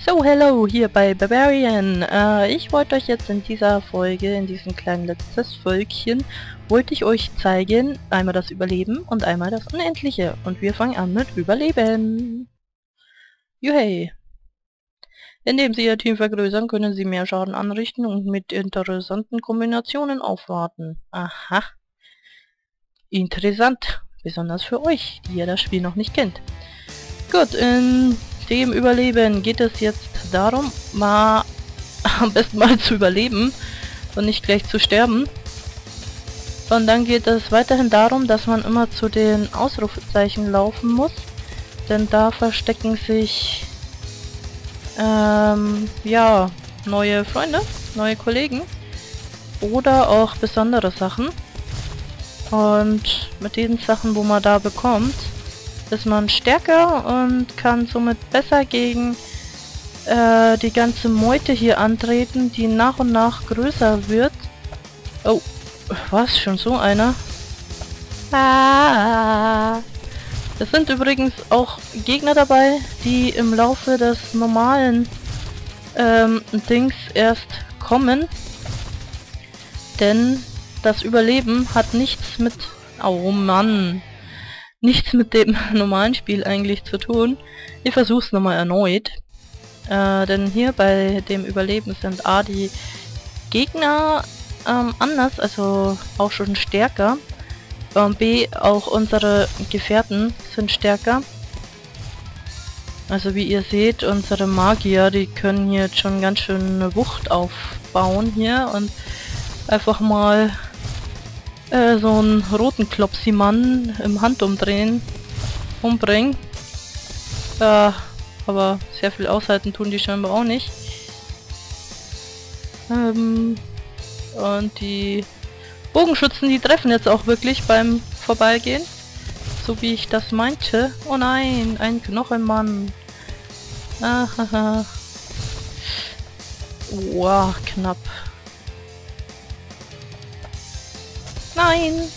So, hello, hier bei Barbarian. Äh, ich wollte euch jetzt in dieser Folge, in diesem kleinen letztes Völkchen, wollte ich euch zeigen, einmal das Überleben und einmal das Unendliche. Und wir fangen an mit Überleben. Juhey. Indem Sie Ihr Team vergrößern, können Sie mehr Schaden anrichten und mit interessanten Kombinationen aufwarten. Aha. Interessant. Besonders für euch, die ihr das Spiel noch nicht kennt. Gut, in dem Überleben geht es jetzt darum, mal am besten mal zu überleben und nicht gleich zu sterben. Und dann geht es weiterhin darum, dass man immer zu den Ausrufezeichen laufen muss. Denn da verstecken sich ähm, ja, neue Freunde, neue Kollegen oder auch besondere Sachen. Und mit den Sachen, wo man da bekommt, ist man stärker und kann somit besser gegen äh, die ganze Meute hier antreten, die nach und nach größer wird. Oh, was? Schon so einer? Ah. Es sind übrigens auch Gegner dabei, die im Laufe des normalen ähm, Dings erst kommen. Denn das Überleben hat nichts mit... Oh Mann nichts mit dem normalen Spiel eigentlich zu tun. Ich versuche es nochmal erneut. Äh, denn hier bei dem Überleben sind A die Gegner ähm, anders, also auch schon stärker. Und B auch unsere Gefährten sind stärker. Also wie ihr seht, unsere Magier, die können hier schon ganz schön eine Wucht aufbauen hier und einfach mal äh, so einen roten Klopsi-Mann im Handumdrehen umbringen. Ja, aber sehr viel aushalten tun die scheinbar auch nicht. Ähm, und die Bogenschützen, die treffen jetzt auch wirklich beim Vorbeigehen. So wie ich das meinte. Oh nein, ein Knochenmann. Ahaha. Wow, knapp. Nein!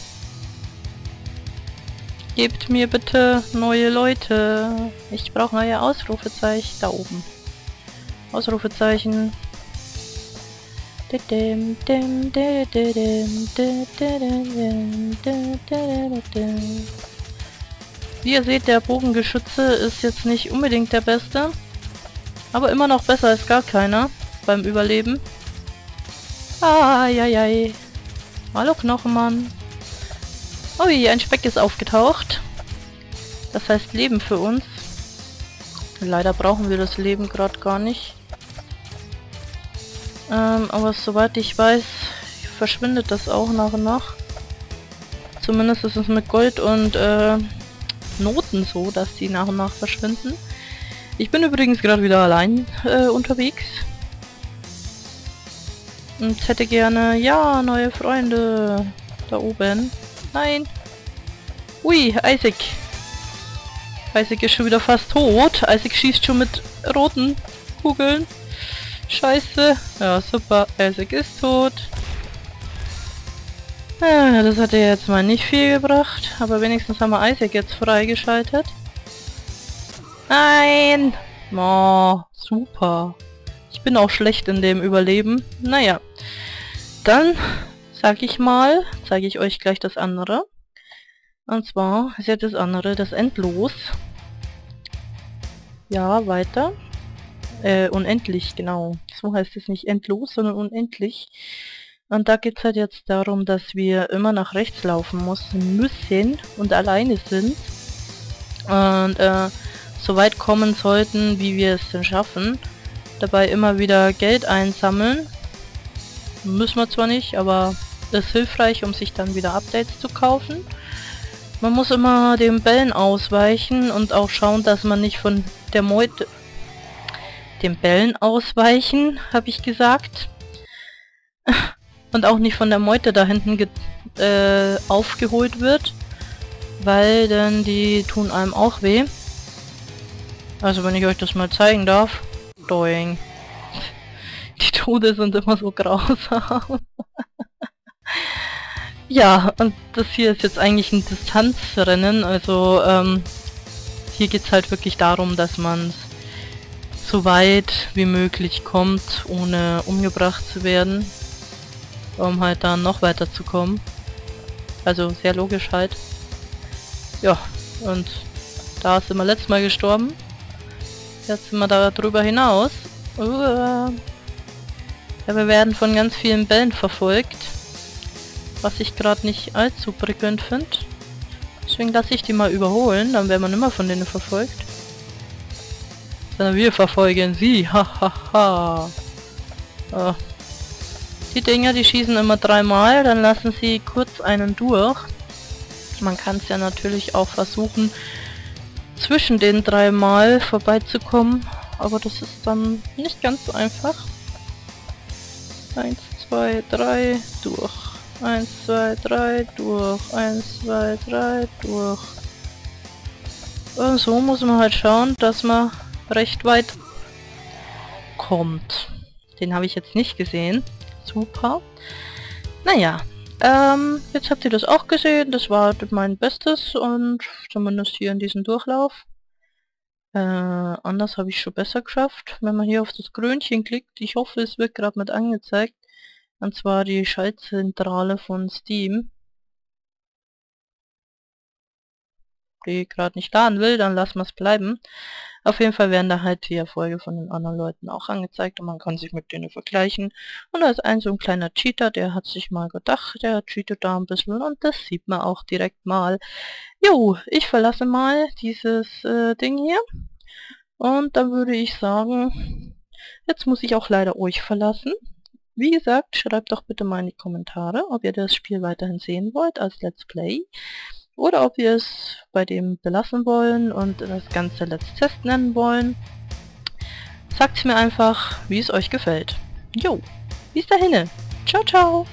Gebt mir bitte neue Leute. Ich brauche neue Ausrufezeichen. Da oben. Ausrufezeichen. Wie ihr seht, der Bogengeschütze ist jetzt nicht unbedingt der beste. Aber immer noch besser als gar keiner beim Überleben. Ah, ja, ja. Hallo Knochenmann. Ui, ein Speck ist aufgetaucht. Das heißt Leben für uns. Leider brauchen wir das Leben gerade gar nicht. Ähm, aber soweit ich weiß, verschwindet das auch nach und nach. Zumindest ist es mit Gold und äh, Noten so, dass die nach und nach verschwinden. Ich bin übrigens gerade wieder allein äh, unterwegs. Und hätte gerne, ja, neue Freunde. Da oben. Nein. Ui, Isaac. Isaac ist schon wieder fast tot. Isaac schießt schon mit roten Kugeln. Scheiße. Ja, super. Isaac ist tot. Das hat ja jetzt mal nicht viel gebracht. Aber wenigstens haben wir Isaac jetzt freigeschaltet. Nein! Oh, super. Ich bin auch schlecht in dem Überleben. Naja. Dann sag ich mal, zeige ich euch gleich das andere. Und zwar ist ja das andere, das Endlos. Ja, weiter. Äh, unendlich, genau. So heißt es nicht endlos, sondern unendlich. Und da geht es halt jetzt darum, dass wir immer nach rechts laufen müssen, müssen und alleine sind. Und äh, so weit kommen sollten, wie wir es denn schaffen dabei immer wieder Geld einsammeln. Müssen wir zwar nicht, aber ist hilfreich, um sich dann wieder Updates zu kaufen. Man muss immer den Bällen ausweichen und auch schauen, dass man nicht von der Meute... Den Bällen ausweichen, habe ich gesagt. Und auch nicht von der Meute da hinten äh, aufgeholt wird. Weil dann die tun einem auch weh. Also wenn ich euch das mal zeigen darf. Doing. Die Tode sind immer so grausam. ja, und das hier ist jetzt eigentlich ein Distanzrennen, also ähm, hier geht es halt wirklich darum, dass man so weit wie möglich kommt, ohne umgebracht zu werden. Um halt dann noch weiter zu kommen. Also sehr logisch halt. Ja, und da sind wir letztes Mal gestorben. Jetzt sind wir da drüber hinaus. Uh, ja, wir werden von ganz vielen Bällen verfolgt. Was ich gerade nicht allzu prickelnd finde. Deswegen lasse ich die mal überholen, dann werden wir immer von denen verfolgt. Sondern wir verfolgen sie. Hahaha. oh. Die Dinger, die schießen immer dreimal, dann lassen sie kurz einen durch. Man kann es ja natürlich auch versuchen, zwischen den dreimal vorbeizukommen, aber das ist dann nicht ganz so einfach. 1, 2, 3, durch. 1, 2, 3, durch. 1, 2, 3, durch. Und so muss man halt schauen, dass man recht weit kommt. Den habe ich jetzt nicht gesehen. Super. Naja, ähm, jetzt habt ihr das auch gesehen. Das war mein Bestes und zumindest hier in diesem Durchlauf. Äh, anders habe ich schon besser geschafft. Wenn man hier auf das Krönchen klickt, ich hoffe es wird gerade mit angezeigt, und zwar die Schaltzentrale von Steam. Die gerade nicht laden will, dann lassen wir es bleiben. Auf jeden Fall werden da halt die Erfolge von den anderen Leuten auch angezeigt und man kann sich mit denen vergleichen. Und da ist ein so ein kleiner Cheater, der hat sich mal gedacht, der cheatet da ein bisschen und das sieht man auch direkt mal. Jo, ich verlasse mal dieses äh, Ding hier. Und dann würde ich sagen, jetzt muss ich auch leider euch verlassen. Wie gesagt, schreibt doch bitte mal in die Kommentare, ob ihr das Spiel weiterhin sehen wollt als Let's Play oder ob wir es bei dem belassen wollen und das Ganze Let's Test nennen wollen. Sagt mir einfach, wie es euch gefällt. Jo, bis dahin. Ciao, ciao.